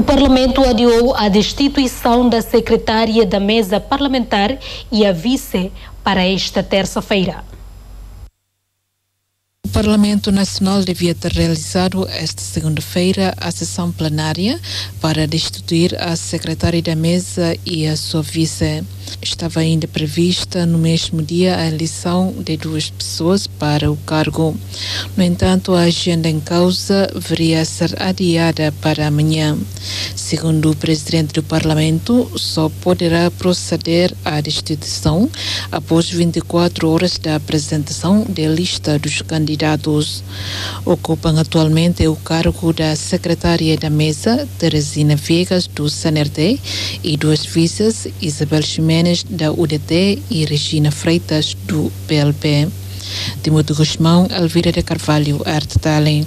O Parlamento adiou a destituição da secretária da mesa parlamentar e a vice para esta terça-feira. O Parlamento Nacional devia ter realizado esta segunda-feira a sessão plenária para destituir a secretária da mesa e a sua vice. Estava ainda prevista no mesmo dia a eleição de duas pessoas para o cargo. No entanto, a agenda em causa deveria ser adiada para amanhã. Segundo o presidente do Parlamento, só poderá proceder à destituição após 24 horas da apresentação da lista dos candidatos. Ocupam atualmente o cargo da secretária da mesa, Teresina Viegas, do CNRD, e duas vices, Isabel Ximenes, da UDT, e Regina Freitas, do PLP. Timóteo Guzmão, Elvira de Carvalho, Arte Tallinn.